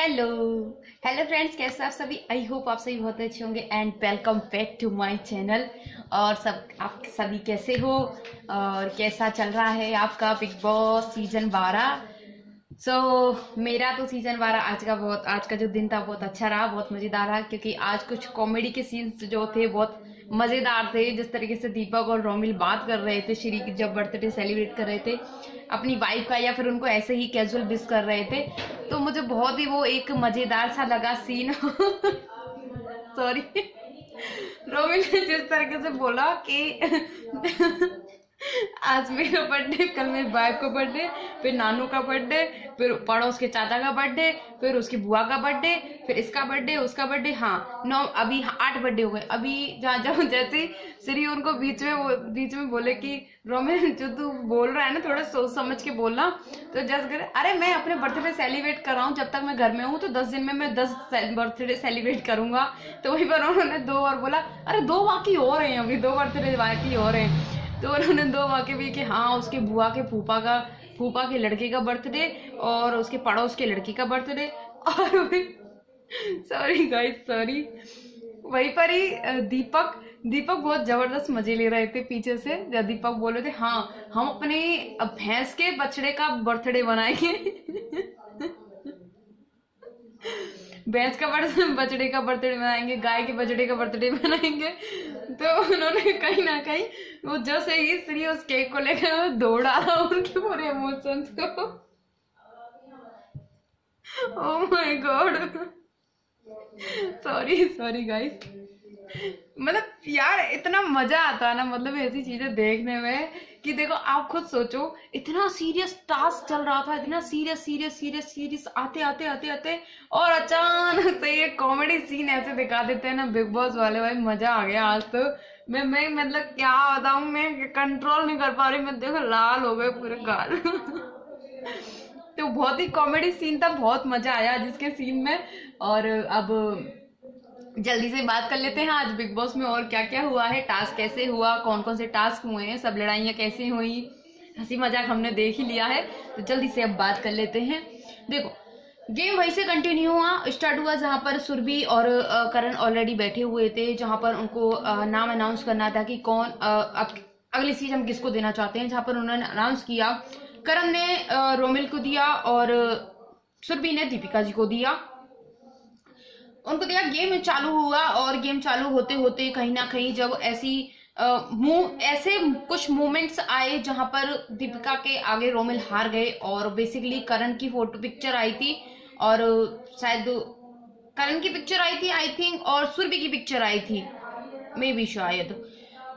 Hello hello friends कैसे आप सभी? आई होप आप सभी बहुत अच्छे होंगे and welcome back to my channel और सब आप सभी कैसे हो? और कैसा चल रहा है आपका Bigg Boss season 12 so so, मेरा तो सीज़न 12 आज का बहुत आज का जो दिन था बहुत अच्छा रहा बहुत मज़ेदार रहा क्योंकि आज कुछ कॉमेडी के सीन्स जो थे बहुत मज़ेदार थे, जिस तरीके से दीपक और रोमिल बात कर रहे थे, श्री की जब बर्थडे सेलिब्रेट कर रहे थे, अपनी वाइफ का या फिर उनको ऐसे ही कैजुअल मिस कर रहे थे तो मुझे बहुत ही वो एक मज़ेदार सा लगा सीन सॉरी रोमिल ने जिस तरीके से बोला कि आज मेरा बर्थडे कल मेरी वाइफ का बर्थडे फिर नानू का बर्थडे फिर पड़ोस के चाचा का बर्थडे फिर उसकी बुआ का बर्थडे फिर इसका बर्थडे उसका बर्थडे हाँ नौ, अभी आठ बर्थडे हो गए। अभी जहाँ जहाँ जैसे श्री उनको बीच में बीच में बोले कि, रोमिन, जो तू बोल रहा है ना, थोड़ा सोच समझ के बोलना। तो जस्ट करे, अरे, मैं अपने बर्थडे सेलिब्रेट कर रहा हूँ, जब तक मैं घर में हूँ तो दस दिन में मैं दस बर्थडे सेलिब्रेट करूँगा। तो वहीं पर उन्होंने दो बार बोला, अरे, दो बाकी हो रहे हैं, अभी दो बर्थडे बाकी हो रहे हैं। तो उन्होंने दो वाक्य भी कि हाँ उसके बुआ के फूफा का, फूफा के लड़के का बर्थडे और उसके पड़ोस के लड़की का बर्थडे और सॉरी गाइस सॉरी वहीं पर ही दीपक दीपक बहुत ज़बरदस्त मज़े ले रहे थे पीछे से। जब दीपक बोले थे हाँ हम अपने भैंस के बछड़े का बर्थडे बनाएँगे भैंस का बर्थडे बछड़े का बर्थडे बनाएँगे गाय के बर्थडे का बर्थडे बनाएँगे तो उन्होंने कहीं ना कहीं वो जो से ही श्री उस केक को लेकर दौड़ा उनके पूरे इमोशंस को। ओ my God sorry sorry guys मतलब यार इतना मज़ा आता है ना मतलब ऐसी चीज़ें देखने में। कि देखो, आप खुद सोचो, इतना सीरियस टास्क चल रहा था, इतना सीरियस सीरियस सीरियस सीरियस आते आते आते आते, और अचानक से ये कॉमेडी सीन ऐसे दिखा देते हैं ना बिग बॉस वाले, भाई, मज़ा आ गया आज तो। मैं मैं मतलब क्या बताऊँ, मैं कंट्रोल नहीं कर पा रही, मैं देखो, लाल हो गए पूरे गाल। तो बहुत ही कॉमेडी सीन था, बहुत मज़ा आया जिसके सीन में। और अब जल्दी से बात कर लेते हैं आज बिग बॉस में और क्या क्या हुआ है, टास्क कैसे हुआ कौन कौन से टास्क हुए हैं, सब लड़ाइयाँ कैसे हुई, हँसी मज़ाक हमने देख ही लिया है तो जल्दी से अब बात कर लेते हैं। देखो, गेम वहीं से कंटिन्यू हुआ स्टार्ट हुआ जहाँ पर सुरभि और करण ऑलरेडी बैठे हुए थे, जहाँ पर उनको नाम अनाउंस करना था कि कौन अगली सीज हम किसको देना चाहते हैं, जहाँ पर उन्होंने अनाउंस किया, करण ने रोमिल को दिया और, सुरभि ने दीपिका जी को दिया। उनको दिया गेम चालू हुआ और गेम चालू होते होते कहीं ना कहीं जब ऐसी मूव ऐसे कुछ मोमेंट्स आए जहाँ पर दीपिका के आगे रोमिल हार गए और बेसिकली करण की फ़ोटो पिक्चर आई थी और शायद करण की पिक्चर आई थी आई थिंक और सुरभि की पिक्चर आई थी मे बी शायद।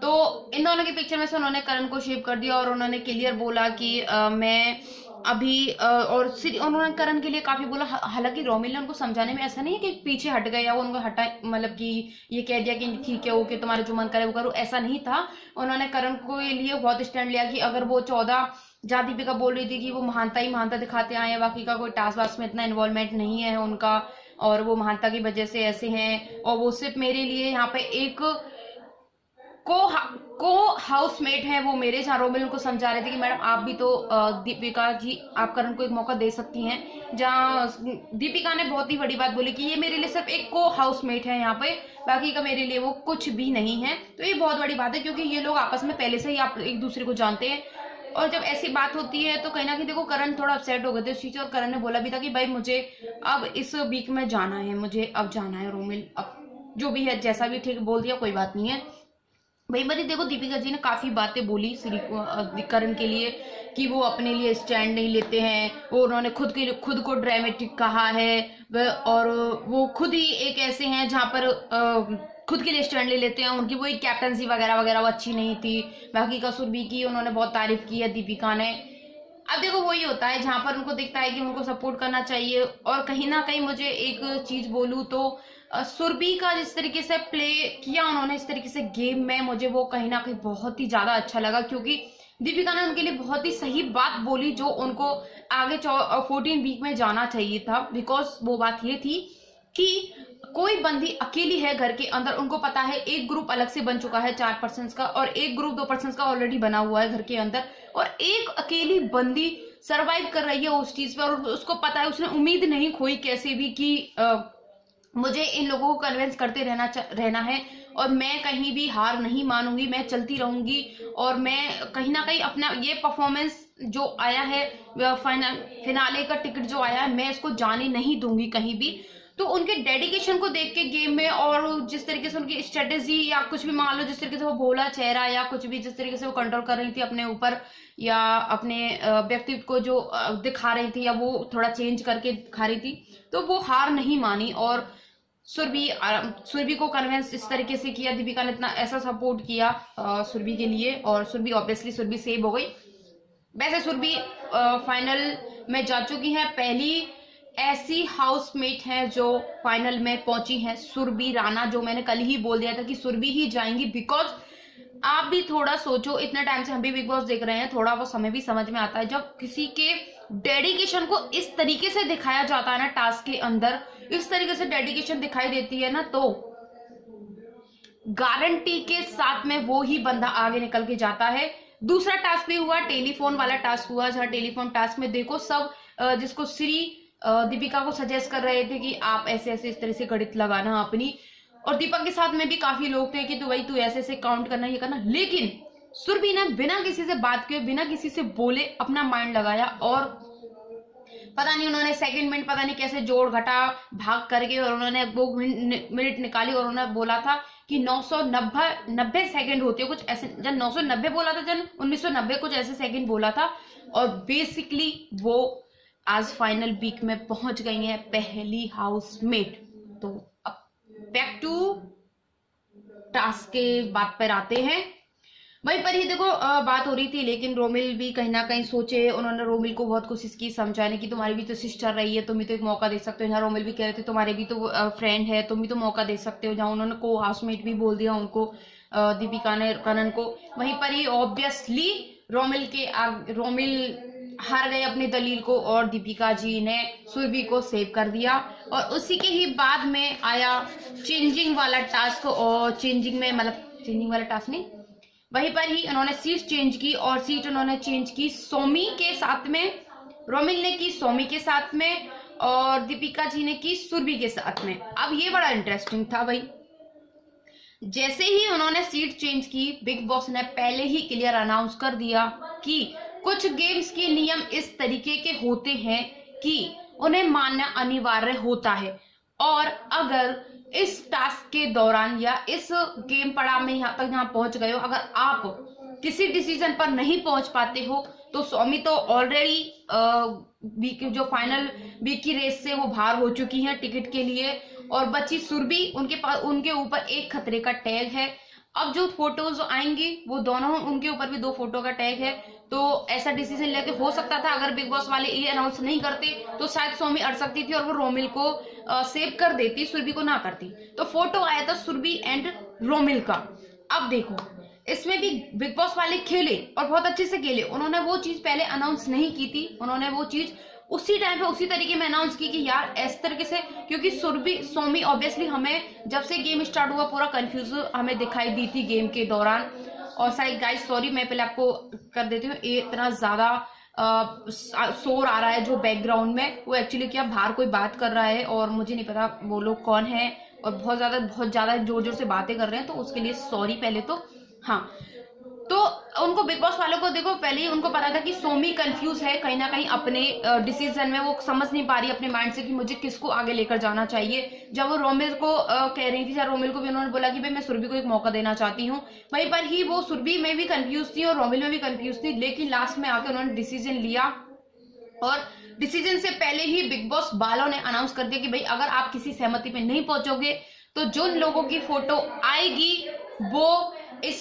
तो इन दोनों की पिक्चर में से उन्होंने करण को शेप कर दिया और उन्होंने क्लियर बोला कि आ, मैं अभी और सिर्फ़ उन्होंने करण के लिए काफ़ी बोला हालाँकि रोमिल ने उनको समझाने में ऐसा नहीं है कि पीछे हट गए या वो उनको हटा मतलब कि ये कह दिया कि ठीक है, ओके, तुम्हारा जो मन करे वो करो, ऐसा नहीं था। उन्होंने करण को लिए बहुत स्टैंड लिया कि अगर वो चौदह जहाँ दीपिका बोल रही थी कि वो महानता ही महानता दिखाते आए बाकी का कोई टास्क वास्क में इतना इन्वॉल्वमेंट नहीं है उनका, और वो महानता की वजह से ऐसे हैं, और वो सिर्फ़ मेरे लिए यहाँ पे एक को को हाउसमेट है वो मेरे जहाँ रोमिल उनको समझा रहे थे कि मैडम आप भी तो दीपिका जी आप करण को एक मौका दे सकती हैं। जहाँ दीपिका ने बहुत ही बड़ी बात बोली कि ये मेरे लिए सिर्फ़ एक को हाउसमेट है यहाँ पे, बाकी का मेरे लिए वो कुछ भी नहीं है। तो ये बहुत बड़ी बात है क्योंकि ये लोग आपस में पहले से ही आप एक दूसरे को जानते हैं। और जब ऐसी बात होती है तो कहीं ना कहीं देखो करण थोड़ा अपसेट हो गए थे उस चीज़ और करण ने बोला भी था कि भाई मुझे अब इस वीक में जाना है, मुझे अब जाना है रोमिल अब जो भी है जैसा भी ठीक बोल दिया, कोई बात नहीं है। भाई बड़ी देखो दीपिका जी ने काफ़ी बातें बोली श्री करण के लिए कि वो अपने लिए स्टैंड नहीं लेते हैं, वो उन्होंने खुद के लिए, खुद को ड्रामेटिक कहा है और वो खुद ही एक ऐसे हैं जहाँ पर खुद के लिए स्टैंड ले लेते हैं, उनकी वही कैप्टनसी वगैरह वगैरह वो अच्छी नहीं थी। बाकी कसूर भी की, उन्होंने बहुत तारीफ़ की है दीपिका ने। अब देखो वही होता है, जहाँ पर उनको दिखता है कि उनको सपोर्ट करना चाहिए, और कहीं ना कहीं मुझे एक चीज़ बोलू तो सुरभि का जिस तरीके से प्ले किया, उन्होंने इस तरीके से गेम में, मुझे वो कहीं ना कहीं बहुत ही ज़्यादा अच्छा लगा, क्योंकि दीपिका ने उनके लिए बहुत ही सही बात बोली जो उनको आगे फोर्टीन वीक में जाना चाहिए था बिकॉज़ वो बात ये थी कि कोई बंदी अकेली है घर के अंदर, उनको पता है एक ग्रुप अलग से बन चुका है, चार पर्सन का, और एक ग्रुप दो पर्सन का ऑलरेडी बना हुआ है घर के अंदर, और एक अकेली बंदी सरवाइव कर रही है उस चीज़ पर और उसको पता है, उसने उम्मीद नहीं खोई कैसे भी कि मुझे इन लोगों को कन्विंस करते रहना रहना है और मैं कहीं भी हार नहीं मानूँगी, मैं चलती रहूँगी और मैं कहीं ना कहीं अपना ये परफॉर्मेंस जो आया है फिनाले का टिकट जो आया है, मैं इसको जाने नहीं दूँगी कहीं भी। तो उनके डेडिकेशन को देख के गेम में और जिस तरीके से उनकी स्ट्रेटेजी या कुछ भी मान लो, जिस तरीके से वो भोला चेहरा या कुछ भी जिस तरीके से वो कंट्रोल कर रही थी अपने ऊपर या अपने व्यक्तित्व को जो दिखा रही थी या वो थोड़ा चेंज करके दिखा रही थी तो वो हार नहीं मानी और सुरभि सुरभि को कन्वेंस इस तरीके से किया, दीपिका ने इतना ऐसा सपोर्ट किया सुरभि के लिए और सुरभि ऑब्वियसली सुरभि सेव हो गई। वैसे सुरभि फाइनल में जा चुकी है। पहली ऐसी हाउसमेट हैं जो फाइनल में पहुँची हैं, सुरभि, राणा, जो मैंने कल ही बोल दिया था कि सुरभि ही जाएँगी बिकॉज़ आप भी थोड़ा सोचो, इतने टाइम से हम भी बिग बॉस देख रहे हैं, थोड़ा वो समय भी समझ में आता है। जब किसी के डेडिकेशन को इस तरीके से दिखाया जाता है ना टास्क के अंदर। इस तरीके से डेडिकेशन दिखाई देती है ना तो गारंटी के साथ में वो ही बंदा आगे निकल के जाता है। दूसरा टास्क भी हुआ टेलीफोन वाला टास्क हुआ, जहाँ टेलीफोन टास्क में देखो सब जिसको श्री दीपिका को सजेस्ट कर रहे थे कि आप ऐसे ऐसे इस तरह से गणित लगाना अपनी। और दीपक के साथ में भी काफ़ी लोग थे कि तू भाई तू ऐसे ऐसे काउंट करना, ये करना। लेकिन सुरभि ने बिना किसी से बात किए, बिना किसी से बोले अपना माइंड लगाया और पता नहीं उन्होंने सेकंड मिनट पता नहीं कैसे जोड़ घटा, भाग करके और उन्होंने वो मिनट निकाली और उन्होंने बोला था कि नौ सौ नब्बे नब्बे सेकेंड होते कुछ ऐसे, जब नौ सौ नब्बे बोला था, जब उन्नीस सौ नब्बे कुछ ऐसे सेकंड बोला था और बेसिकली वो आज फाइनल वीक में पहुँच गई है पहली हाउसमेट तो अब बैक टू टास्क के बात पर आते हैं। वहीं पर ही देखो बात हो रही थी, लेकिन रोमिल भी कहीं ना कहीं सोचे, उन्होंने रोमिल को बहुत कोशिश की समझाने की, तुम्हारी भी तो सिस्टर रही है, तुम भी तो एक मौका दे सकते हो। जहाँ रोमिल भी कह रहे थे, तुम्हारे भी तो फ्रेंड है, तुम भी तो मौका दे सकते हो। जहाँ उन्होंने को हाउसमेट भी बोल दिया उनको दीपिका ने, कनन को। वहीं पर ही ऑब्वियसली रोमिल के रोमिल हार गए अपनी दलील को और दीपिका जी ने सुरभि को सेव कर दिया। और उसी के ही बाद में आया चेंजिंग वाला टास्क और चेंजिंग में मतलब चेंजिंग वाला टास्क नहीं वहीं पर ही उन्होंने सीट चेंज की और सीट उन्होंने चेंज की सोमी के साथ में, रोमिल ने की सोमी के साथ में और दीपिका जी ने की सुरभि के साथ में। अब ये बड़ा इंटरेस्टिंग था भाई। जैसे ही उन्होंने सीट चेंज की बिग बॉस ने पहले ही क्लियर अनाउंस कर दिया कि कुछ गेम्स के नियम इस तरीके के होते हैं कि उन्हें मानना अनिवार्य होता है। और अगर इस टास्क के दौरान या इस गेम पड़ाव में यहाँ तक यहाँ पहुँच गए हो। अगर आप किसी डिसीज़न पर नहीं पहुँच पाते हो तो स्वामी तो ऑलरेडी जो फाइनल वीक की रेस से वो बाहर हो चुकी हैं टिकट के लिए। और बची सुरभि, उनके पास उनके ऊपर एक खतरे का टैग है। अब जो फ़ोटोज़ आएँगी, वो दोनों, उनके ऊपर भी दो फ़ोटो का टैग है। तो ऐसा डिसीज़न लेके हो सकता था, अगर बिग बॉस वाले ये अनाउंस नहीं करते तो शायद सोमी अड़ सकती थी और वो रोमिल को सेव कर देती, सुरभि को ना करती। तो फ़ोटो आया था सुरभि एंड रोमिल का। अब देखो, इसमें भी बिग बॉस वाले खेले और बहुत अच्छे से खेले। उन्होंने वो चीज़ पहले अनाउंस नहीं की थी। उन्होंने वो चीज़ उसी टाइम पे, उसी तरीके में अनाउंस की कि यार इस तरीके से, क्योंकि सुरभि, सोमी ऑब्वियसली हमें, जब से गेम स्टार्ट हुआ, पूरा कंफ्यूज हमें दिखाई दी थी गेम के दौरान। और साइड गाइस सॉरी मैं पहले आपको कर देती हूँ। इतना ज़्यादा शोर आ रहा है जो बैकग्राउंड में। वो एक्चुअली क्या, बाहर कोई बात कर रहा है और मुझे नहीं पता वो लोग कौन है और बहुत ज़्यादा बहुत ज़्यादा ज़ोर ज़ोर से बातें कर रहे हैं तो उसके लिए सॉरी पहले तो। हाँ तो उनको बिग बॉस वालों को देखो, पहले ही उनको पता था कि सोमी कंफ्यूज है, कहीं ना कहीं अपने डिसीज़न में वो समझ नहीं पा रही अपने माइंड से कि मुझे किसको आगे लेकर जाना चाहिए। जब वो रोमिल को कह रही थी, जब रोमिल को भी उन्होंने बोला कि भाई मैं सुरभि को एक मौका देना चाहती हूँ, वहीं पर ही वो सुरभि में भी कंफ्यूज थी और रोमिल में भी कंफ्यूज थी, लेकिन लास्ट में आकर उन्होंने डिसीज़न लिया। और डिसीज़न से पहले ही बिग बॉस बालों ने अनाउंस कर दिया कि भाई अगर आप किसी सहमति पे नहीं पहुंचोगे तो जिन लोगों की फ़ोटो आएगी, वो इस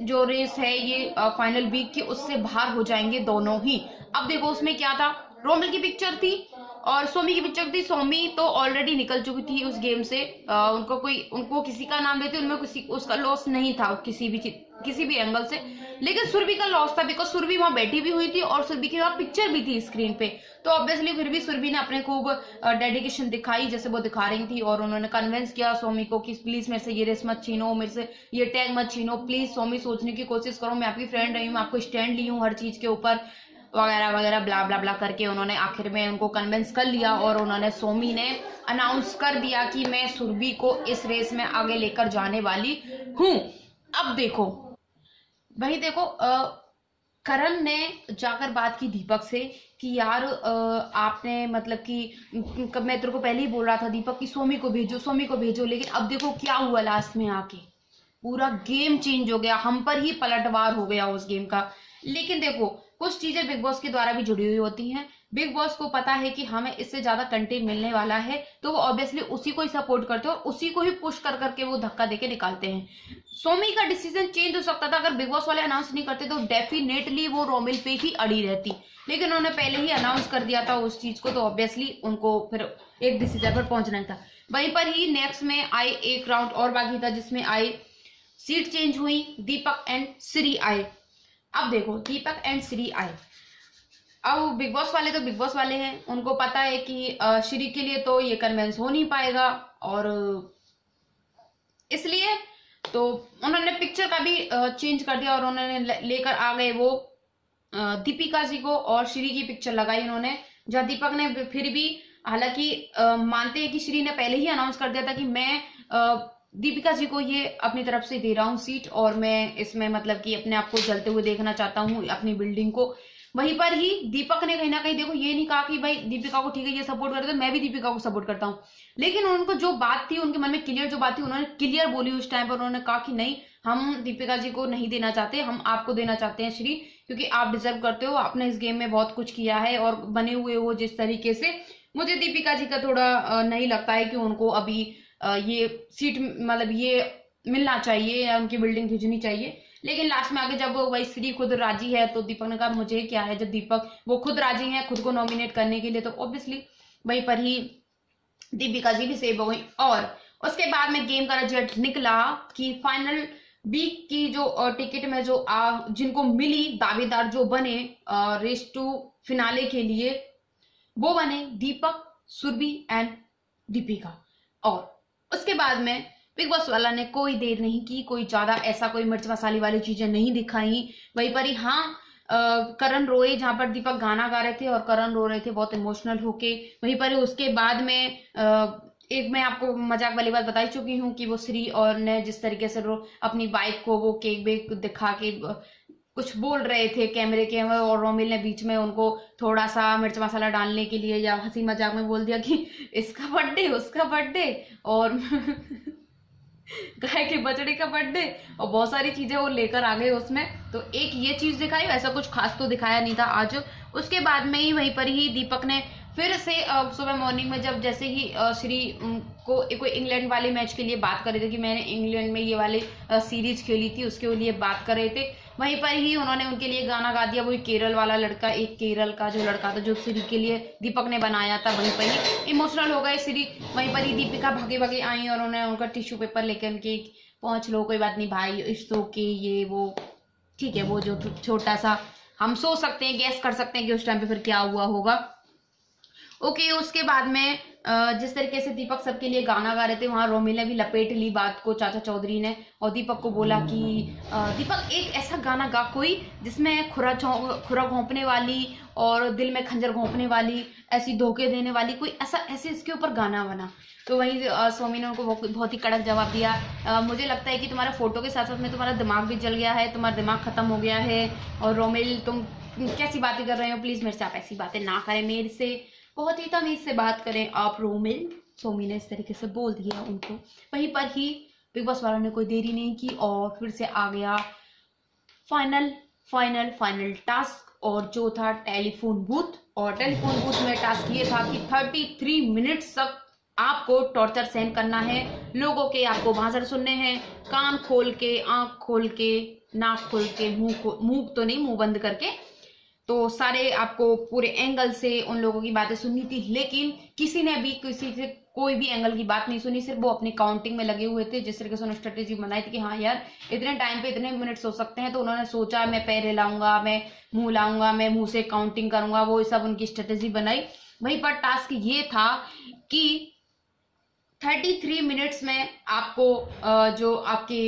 जो रेस है, ये फाइनल वीक की उससे बाहर हो जाएँगे दोनों ही। अब देखो उसमें क्या था? रोमल की पिक्चर थी। और सोमी की पिक्चर थी सोमी तो ऑलरेडी निकल चुकी थी उस गेम से। आ, उनको कोई उनको किसी का नाम देते उनमें किसी उसका लॉस नहीं था किसी भी किसी भी एंगल से। लेकिन सुरभि का लॉस था बिकॉज़ सुरभि वहाँ बैठी भी हुई थी और सुरभि की वहाँ पिक्चर भी थी स्क्रीन पे। तो ऑब्वियसली फिर भी सुरभि ने अपने खूब डेडिकेशन दिखाई जैसे वो दिखा रही थी और उन्होंने कन्विंस किया सोमी को कि प्लीज़ मेरे से ये रेस मत छीनो मेरे से ये टैग मत छीनो प्लीज़ सोमी सोचने की कोशिश करो मैं आपकी फ्रेंड रही हूँ आपको स्टैंड ली हूँ हर चीज़ के ऊपर। वगैरह वगैरह, ब्ला ब्ला ब्ला करके उन्होंने आखिर में उनको कन्विंस कर लिया और उन्होंने सोमी ने अनाउंस कर दिया कि मैं सुरभि को इस रेस में आगे लेकर जाने वाली हूँ। अब देखो, भाई देखो करण ने जाकर बात की दीपक से कि यार आपने मतलब कि मैं तेरे को पहले ही बोल रहा था दीपक कि सोमी को भेजो, सोमी को भेजो, लेकिन अब देखो क्या हुआ लास्ट में आके। पूरा गेम चेंज हो गया, हम पर ही पलटवार हो गया उस गेम का। लेकिन देखो कुछ चीज़ें बिग बॉस के द्वारा भी जुड़ी हुई होती हैं। बिग बॉस को पता है कि हमें इससे ज़्यादा कंटेंट मिलने वाला है तो वो ऑब्वियसली उसी को ही सपोर्ट करते हैं और उसी को ही पुश कर करके वो धक्का देके निकालते हैं। सोमी का डिसीज़न चेंज हो सकता था, अगर बिग बॉस वाले अनाउंस नहीं करते तो डेफिनेटली वो रोमिल पे ही अड़ी रहती। लेकिन उन्होंने पहले ही अनाउंस कर दिया था उस चीज़ को तो ऑब्वियसली उनको फिर एक डिसीज़न पर पहुँचना था। वहीं पर ही नेक्स्ट में आए एक राउंड और बाकी था, जिसमें आए सीट चेंज हुई, दीपक एंड श्री आए। अब देखो दीपक एंड श्री आए। अब बिग बॉस वाले तो बिग बॉस वाले हैं। उनको पता है कि श्री के लिए तो ये कन्वेंस हो नहीं पाएगा और, इसलिए तो उन्होंने पिक्चर का भी चेंज कर दिया और उन्होंने लेकर आ गए वो दीपिका जी को और श्री की पिक्चर लगाई उन्होंने, जहाँ दीपक ने फिर भी, हालाँकि मानते हैं कि श्री ने पहले ही अनाउंस कर दिया था कि मैं दीपिका जी को ये अपनी तरफ़ से दे रहा हूँ सीट और मैं इसमें मतलब कि अपने आप को जलते हुए देखना चाहता हूँ अपनी बिल्डिंग को। वहीं पर ही दीपक ने कहीं ना कहीं देखो, ये नहीं कहा कि भाई दीपिका को ठीक है, ये सपोर्ट करते मैं भी दीपिका को सपोर्ट करता हूँ। लेकिन उनको जो बात थी, उनके मन में क्लियर जो बात थी, उन्होंने क्लियर बोली उस टाइम पर। उन्होंने कहा कि नहीं, हम दीपिका जी को नहीं देना चाहते, हम आपको देना चाहते हैं श्री, क्योंकि आप डिजर्व करते हो, आपने इस गेम में बहुत कुछ किया है और बने हुए हो जिस तरीके से। मुझे दीपिका जी का थोड़ा नहीं लगता है कि उनको अभी ये सीट मतलब ये मिलना चाहिए या उनकी बिल्डिंग भेजनी चाहिए। लेकिन लास्ट में आगे जब वही श्री खुद राज़ी है तो दीपक ने कहा मुझे क्या है? जब दीपक वो खुद राज़ी है खुद को नॉमिनेट करने के लिए तो ऑब्वियसली वहीं पर ही दीपिका जी भी सेव हो गई। और उसके बाद में गेम का रिज़ल्ट निकला कि फाइनल वीक की जो टिकट में जो आ, जिनको मिली दावेदार जो बने रेस टू फिनाले के लिए वो बने दीपक सुरभि एंड दीपिका। और उसके बाद में बिग बॉस वाला ने कोई देर नहीं की कोई ज़्यादा ऐसा कोई मिर्च मसाले वाली चीज़ें नहीं दिखाई। वहीं पर ही हाँ करण रोए जहाँ पर दीपक गाना गा रहे थे और करण रो रहे थे बहुत इमोशनल होके। वहीं पर उसके बाद में आ, एक मैं आपको मज़ाक वाली बात बता चुकी हूँ कि वो श्री और ने जिस तरीके से अपनी बाइक को वो केक बेक दिखा के कुछ बोल रहे थे कैमरे के और रोमिल ने बीच में उनको थोड़ा सा मिर्च मसाला डालने के लिए या हँसी मज़ाक में बोल दिया कि इसका बर्थडे उसका बर्थडे और गाय के बचड़े का बर्थडे और बहुत सारी चीज़ें वो लेकर आ गए उसमें। तो एक ये चीज़ दिखाई, वैसा कुछ खास तो दिखाया नहीं था आज। उसके बाद में ही वहीं पर ही दीपक ने फिर से सुबह मॉर्निंग में जब जैसे ही श्री को कोई इंग्लैंड वाले मैच के लिए बात कर रहे थे कि मैंने इंग्लैंड में ये वाले सीरीज़ खेली थी, उसके लिए बात कर रहे थे, वहीं पर ही उन्होंने उनके लिए गाना गा दिया वही केरल वाला लड़का, एक केरल का जो लड़का था, जो श्री के लिए दीपक ने बनाया था, वहीं पर ही इमोशनल हो गए श्री, वहीं पर ही दीपिका भागे भागे आई और उन्होंने उनका टिश्यू पेपर लेकर उनके पहुँच लो, कोई बात नहीं, भाई इस तो के ये, वो, ठीक है, वो जो छोटा सा, हम सोच सकते हैं गैस कर सकते हैं कि उस टाइम पे फिर क्या हुआ होगा। ओके उसके बाद में जिस तरीके से दीपक सबके लिए गाना गा रहे थे वहाँ रोमिल ने भी लपेट ली बात को चाचा चौधरी ने और दीपक को बोला कि दीपक एक ऐसा गाना गा कोई जिसमें खुरा खुरा घोंपने वाली और दिल में खंजर घोंपने वाली ऐसी धोखे देने वाली कोई ऐसा ऐसे इसके ऊपर गाना बना। तो वहीं सोमी ने उनको बहुत ही कड़क जवाब दिया। आ, मुझे लगता है कि तुम्हारा फ़ोटो के साथ साथ में तुम्हारा दिमाग भी जल गया है तुम्हारा दिमाग खत्म हो गया है और रोमिल तुम कैसी बातें कर रहे हो? प्लीज़ मेरे से आप ऐसी बातें ना करें मेरे से बहुत ही तमीज से बात करें आप रोमिल। सोमी ने इस तरीके से बोल दिया उनको। वहीं पर ही बिग बॉस वालों ने कोई देरी नहीं की और फिर से आ गया फाइनल फाइनल फाइनल टास्क और जो था टेलीफोन बूथ और टेलीफोन बूथ में टास्क ये था कि 33 मिनट्स तक आपको टॉर्चर सहन करना है। लोगों के आपको भाषण सुनने हैं। कान खोल के, आँख खोल के, नाक खोल के, मुँह मुँह तो नहीं, मुँह बंद करके तो सारे आपको पूरे एंगल से उन लोगों की बातें सुननी थी, लेकिन किसी ने भी किसी से कोई भी एंगल की बात नहीं सुनी, सिर्फ़ वो अपनी काउंटिंग में लगे हुए थे, जिस तरीके से उन्होंने स्ट्रेटेजी बनाई थी कि हाँ यार, इतने टाइम पे इतने मिनट हो सकते हैं तो उन्होंने सोचा, मैं पैर हिलाऊँगा मैं मुँह लाऊँगा, मैं मुँह से काउंटिंग करूँगा, वो सब उनकी स्ट्रेटेजी बनाई। वहीं पर टास्क ये था कि थर्टी थ्री मिनट्स में आपको जो आपके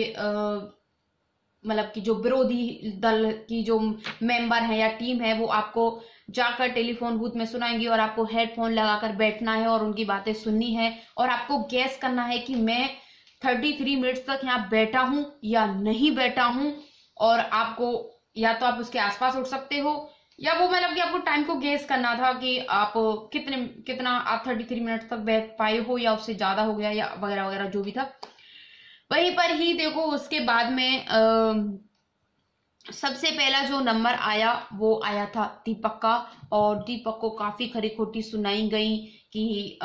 मतलब कि जो विरोधी दल की जो मेंबर है या टीम है, वो आपको जाकर टेलीफोन बूथ में सुनाएँगी और आपको हेडफोन लगाकर बैठना है और उनकी बातें सुननी है। और आपको गैस करना है कि मैं थर्टी थ्री मिनट्स तक यहाँ बैठा हूँ या नहीं बैठा हूँ और आपको या तो आप उसके आसपास उठ सकते हो या वो मतलब कि आपको टाइम को गेस करना था कि आप कितने, कितना आप थर्टी थ्री मिनट तक बैठ पाए हो या उससे ज़्यादा हो गया या वगैरह वगैरह जो भी था। वहीं पर ही देखो उसके बाद में आ, सबसे पहला जो नंबर आया वो आया था दीपक का। और दीपक को काफ़ी खरी खोटी सुनाई गई कि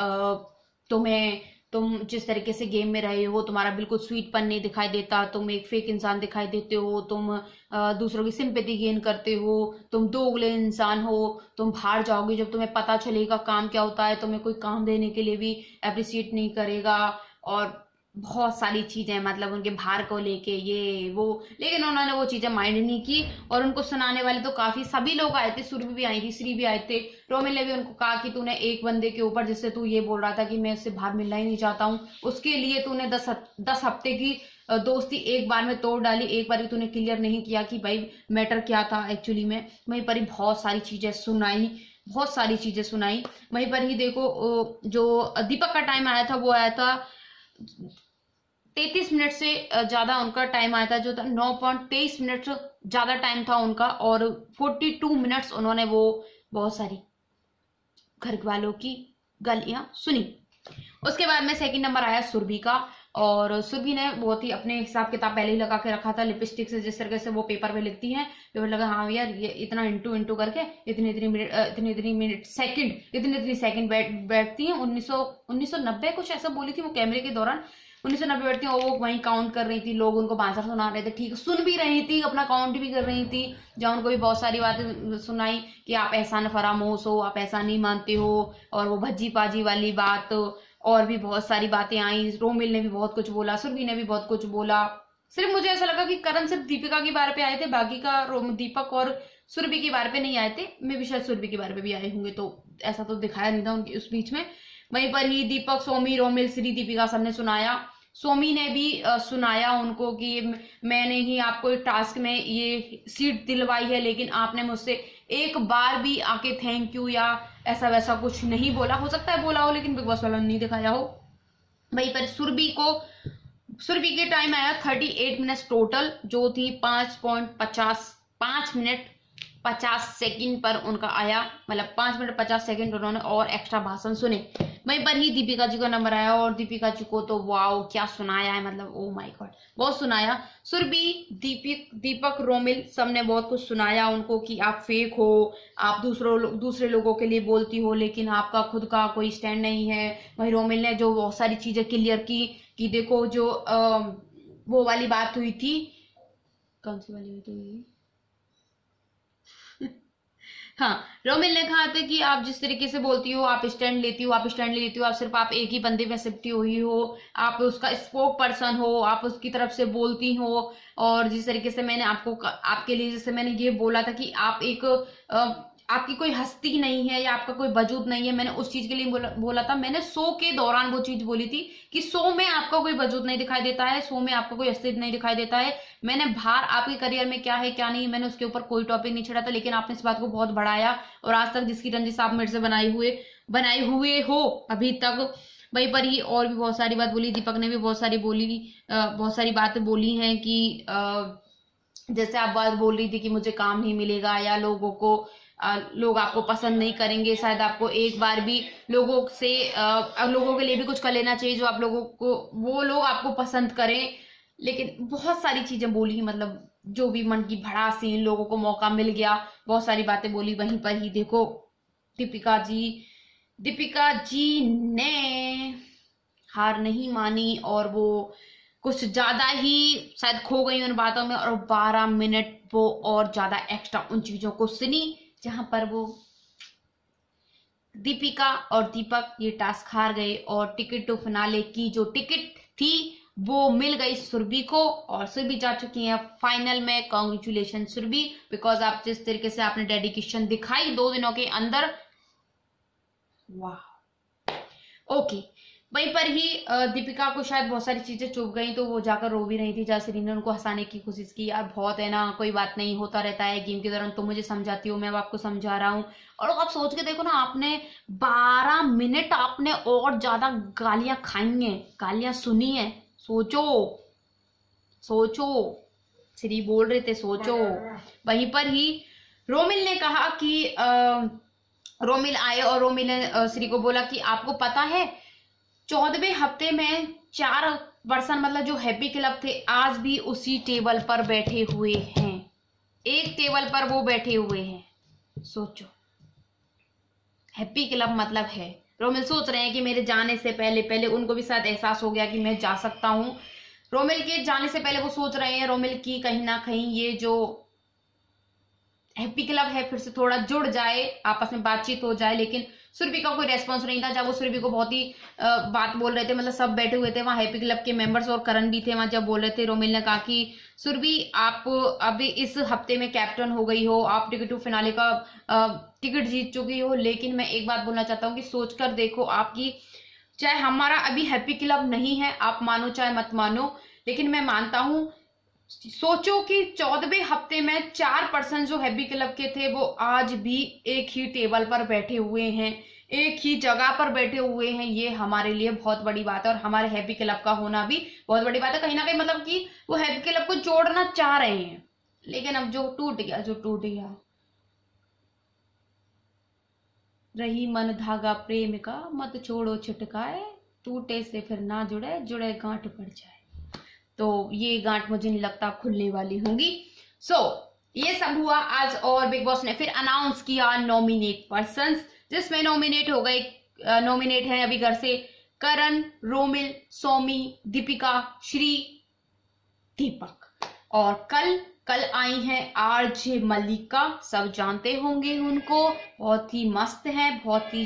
तुम्हें तुम जिस तरीके से गेम में रहे हो तुम्हारा बिल्कुल स्वीट पन नहीं दिखाई देता तुम एक फेक इंसान दिखाई देते हो तुम दूसरों की सिंपैथी गेन करते हो तुम दोगले इंसान हो तुम बाहर जाओगे जब तुम्हें पता चलेगा काम क्या होता है तुम्हें कोई काम देने के लिए भी अप्रिसिएट नहीं करेगा। और बहुत सारी चीज़ें मतलब उनके भार को लेके, ये, वो, लेकिन उन्होंने वो चीज़ें माइंड नहीं की और उनको सुनाने वाले तो काफ़ी सभी लोग आए थे सुरभि भी आई थी, श्री भी आए थे। रोमिल ने भी उनको कहा कि तूने एक बंदे के ऊपर, जिससे तू ये बोल रहा था कि मैं इससे भार मिलना ही नहीं चाहता हूँ, उसके लिए तूने दस दस हफ़्ते की दोस्ती एक बार में तोड़ डाली, एक बार भी तूने क्लियर नहीं किया कि भाई मैटर क्या था एक्चुअली में। वहीं पर ही बहुत सारी चीज़ें सुनाई, बहुत सारी चीज़ें सुनाई। वहीं पर ही देखो जो दीपक का टाइम आया था, वो आया था तैतीस मिनट से ज़्यादा उनका टाइम आया था, जो था नौ पॉइंट तेईस मिनट ज़्यादा टाइम था उनका, और फोर्टी टू मिनट्स उन्होंने वो बहुत सारी घर वालों की गलियाँ सुनी। उसके बाद में सेकंड नंबर आया सुरभि का, और सुरभि ने बहुत ही अपने हिसाब किताब पहले ही लगा के रखा था लिपस्टिक से जिस तरीके से वो पेपर पे लिखती हैं पेपर लगा हाँ यार, ये इतना इंटू इंटू करके इतनी इतनी मिनट इतनी इतनी मिनट सेकंड इतनी इतनी सेकंड बैठ, बैठती हैं, उन्नीस सौ कुछ ऐसा बोली थी वो कैमरे के दौरान उन्नीस सौ नब्बे बैठती वो वहीं काउंट कर रही थी, लोग उनको बांसर सुना रहे थे। ठीक, सुन भी रही थी, अपना काउंट भी कर रही थी, जहाँ उनको भी बहुत सारी बातें सुनाई कि आप ऐसा एहसान फरामोश हो, आप ऐसा नहीं मानते हो, और वो भज्जी पाजी वाली बात, और भी बहुत सारी बातें आई, रोमिल ने भी बहुत कुछ बोला, सुरभि ने भी बहुत कुछ बोला। सिर्फ़ मुझे ऐसा लगा कि करण सिर्फ़ दीपिका के बारे पे आए थे, बाकी का दीपक और सुरभि के बारे पे नहीं आए थे। मे भी शायद सुरभि के बारे पे भी आए होंगे तो ऐसा तो दिखाया नहीं था उनके उस बीच में। वहीं पर ही दीपक, सोमी, रोमिल, श्री दीपिका सबने सुनाया। सोमी ने भी सुनाया उनको कि मैंने ही आपको टास्क में ये सीट दिलवाई है, लेकिन आपने मुझसे एक बार भी आके थैंक यू या ऐसा वैसा कुछ नहीं बोला। हो सकता है बोला हो, लेकिन बिग बॉस वाला नहीं दिखाया हो। वहीं पर सुरभि को, सुरभि के टाइम आया थर्टी एट मिनट टोटल जो थी पाँच पॉइंट पचास, पाँच मिनट पचास सेकंड पर उनका आया। मतलब पाँच मिनट पचास सेकंड उन्होंने और एक्स्ट्रा भाषण सुने। वहीं पर ही दीपिका जी का नंबर आया और दीपिका जी को तो वाओ क्या सुनाया है मतलब ओ माय गॉड बहुत सुनाया। सुरभि दीपिक दीपक रोमिल सबने बहुत कुछ सुनाया उनको कि आप फेक हो आप दूसरों दूसरे लोगों के लिए बोलती हो लेकिन आपका खुद का कोई स्टैंड नहीं है। वही रोमिल ने जो बहुत सारी चीज़ें क्लियर की कि देखो जो आ, वो वाली बात हुई थी कौन सी वाली बात हुई थी? हाँ रोमिल ने कहा था कि आप जिस तरीके से बोलती हो, आप स्टैंड लेती हो, आप स्टैंड लेती हो, आप सिर्फ़ आप एक ही बंदे में सिपटी हुई हो, आप उसका स्पोक पर्सन हो, आप उसकी तरफ़ से बोलती हो, और जिस तरीके से मैंने आपको आपके लिए जैसे मैंने ये बोला था कि आप एक आपकी कोई हस्ती नहीं है या आपका कोई वजूद नहीं है मैंने उस चीज़ के लिए बोला, बोला था। मैंने शो के दौरान वो चीज़ बोली थी कि शो में आपका कोई वजूद नहीं दिखाई देता है सो में आपका कोई अस्तित्व नहीं दिखाई देता है। मैंने बाहर आपके करियर में क्या है क्या नहीं मैंने उसके ऊपर कोई टॉपिक नहीं छड़ा था लेकिन आपने इस बात को बहुत बढ़ाया और आज तक जिसकी रंजिश आप मेरे से बनाए हुए बनाए हुए हो अभी तक। वहीं पर ही और भी बहुत सारी बात बोली दीपक ने भी बहुत सारी बोली बहुत सारी बातें बोली हैं कि जैसे आप बात बोल रही थी कि मुझे काम नहीं मिलेगा या लोगों को लोग आपको पसंद नहीं करेंगे, शायद आपको एक बार भी लोगों से लोगों के लिए भी कुछ कर लेना चाहिए जो आप लोगों को, वो लोग आपको पसंद करें। लेकिन बहुत सारी चीज़ें बोली मतलब जो भी मन की भड़ास थी लोगों को मौका मिल गया, बहुत सारी बातें बोली, वहीं पर ही देखो। दीपिका जी दीपिका जी ने हार नहीं मानी और वो कुछ ज़्यादा ही शायद खो गई उन बातों में और 12 मिनट वो और ज़्यादा एक्स्ट्रा उन चीज़ों को सुनी। जहाँ पर वो दीपिका और दीपक ये टास्क हार गए और टिकट टू फिनाले की जो टिकट थी, वो मिल गई सुरभि को और सुरभि जा चुकी है फाइनल में। कॉन्ग्रेचुलेशन सुरभि बिकॉज़ आप जिस तरीके से आपने डेडिकेशन दिखाई दो दिनों के अंदर। वाह ओके वहीं पर ही दीपिका को शायद बहुत सारी चीज़ें चुप गई तो वो जाकर रो भी रही थी जहाँ ने उनको हंसाने की कोशिश की, यार बहुत है ना, कोई बात नहीं, होता रहता है, गेम के दौरान तुम मुझे समझाती हो, मैं आपको समझा रहा हूँ। और आप सोच के देखो ना, आपने बारह मिनट आपने और ज़्यादा गालियाँ खाई हैं, गालियाँ सुनी है। सोचो सोचो, श्री बोल रहे थे, सोचो। वहीं पर ही रोमिल ने कहा कि रोमिल आए और रोमिल ने श्री को बोला कि, आपको पता है चौदहवें हफ़्ते में चार पर्सन मतलब जो हैप्पी क्लब थे, आज भी उसी टेबल पर बैठे हुए हैं। एक टेबल पर वो बैठे हुए हैं। सोचो। हैप्पी क्लब मतलब है। रोमिल सोच रहे हैं कि मेरे जाने से पहले पहले उनको भी शायद एहसास हो गया कि मैं जा सकता हूँ। रोमिल के जाने से पहले वो सोच रहे हैं, रोमिल की कहीं ना कहीं ये जो हैप्पी क्लब है, फिर से थोड़ा जुड़ जाए, आपस में बातचीत हो जाए, लेकिन सुरभि का कोई रेस्पॉन्स नहीं था, जब वो सुरभि को बहुत ही बात बोल रहे थे मतलब सब बैठे हुए थे, वहाँ हैप्पी क्लब के मेंबर्स और करण भी थे, वहाँ जब बोल रहे थे, रोमिल ने कहा कि, सुरभि, आप अभी इस हफ़्ते में कैप्टन हो गई हो, आप टिकट टू फिनाले का टिकट जीत चुकी हो, लेकिन मैं एक बात बोलना चाहता हूँ कि सोचकर देखो आपकी चाहे हमारा अभी हैप्पी क्लब नहीं है, आप मानो चाहे मत मानो, लेकिन मैं मानता हूँ सोचो कि चौदहवें हफ़्ते में चार पर्सन जो हैप्पी क्लब के थे, वो आज भी एक ही टेबल पर बैठे हुए हैं, एक ही जगह पर बैठे हुए हैं। ये हमारे लिए बहुत बड़ी बात है और हमारे हैप्पी क्लब का होना भी बहुत बड़ी बात है। कहीं ना कहीं मतलब कि वो हैप्पी क्लब को जोड़ना चाह रहे हैं, लेकिन अब जो टूट गया, जो टूट गया। रही मन धागा प्रेम का, मत छोड़ो छुटकाए, टूटे से फिर ना जुड़े जुड़े गांठ पड़ जाए। तो ये गांठ मुझे नहीं लगता खुलने वाली होंगी। सो so, ये सब हुआ आज और बिग बॉस ने फिर अनाउंस किया नॉमिनेट पर्सन जिसमें नॉमिनेट हो गए नॉमिनेट है अभी घर से करण रोमिल सोमी दीपिका श्री दीपक। और कल कल आई हैं आरजे मल्लिका सब जानते होंगे उनको। बहुत ही मस्त है बहुत ही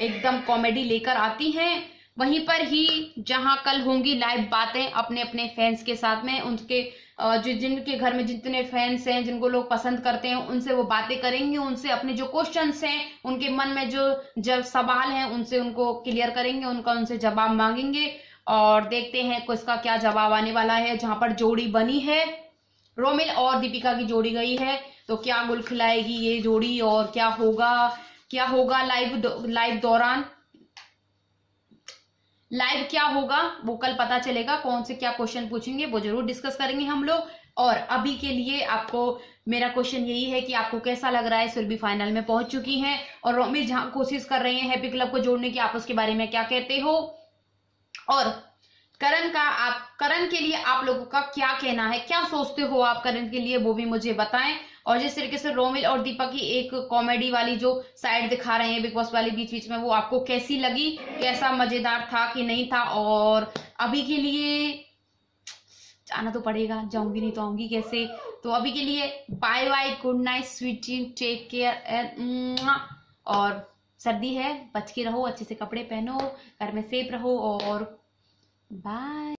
एकदम कॉमेडी लेकर आती हैं। वहीं पर ही जहाँ कल होंगी लाइव बातें अपने अपने फैंस के साथ में, उनके जो, जिनके घर में जितने फैंस हैं, जिनको लोग पसंद करते हैं, उनसे वो बातें करेंगे, उनसे अपने जो क्वेश्चंस हैं, उनके मन में जो जब सवाल हैं, उनसे उनको क्लियर करेंगे, उनका उनसे जवाब मांगेंगे और देखते हैं किसका क्या जवाब आने वाला है, जहाँ पर जोड़ी बनी है। रोमिल और दीपिका की जोड़ी गई है तो क्या गुल खिलाएगी ये जोड़ी और क्या होगा क्या होगा लाइव लाइव दौरान? लाइव क्या होगा वो कल पता चलेगा, कौन से क्या क्वेश्चन पूछेंगे, वो ज़रूर डिस्कस करेंगे हम लोग। और अभी के लिए आपको, मेरा क्वेश्चन यही है कि आपको कैसा लग रहा है सुरभि फाइनल में पहुँच चुकी हैं। और रोमी जहाँ कोशिश कर रहे हैं हैप्पी क्लब को जोड़ने की, आप उसके बारे में क्या कहते हो? और करण का आप, करण के लिए आप लोगों का क्या कहना है? क्या सोचते हो आप करण के लिए? वो भी मुझे बताएँ। और जिस तरीके से रोमिल और दीपक की एक कॉमेडी वाली जो साइड दिखा रहे हैं बिग बॉस वाली बीच बीच में, वो आपको कैसी लगी? कैसा मज़ेदार था कि नहीं था? और अभी के लिए जाना तो पड़ेगा, जाऊँगी नहीं तो आऊँगी कैसे? तो अभी के लिए bye bye good night sweet take care और सर्दी है, बच के रहो, अच्छे से कपड़े पहनो, घर में सेफ़ रहो और बाय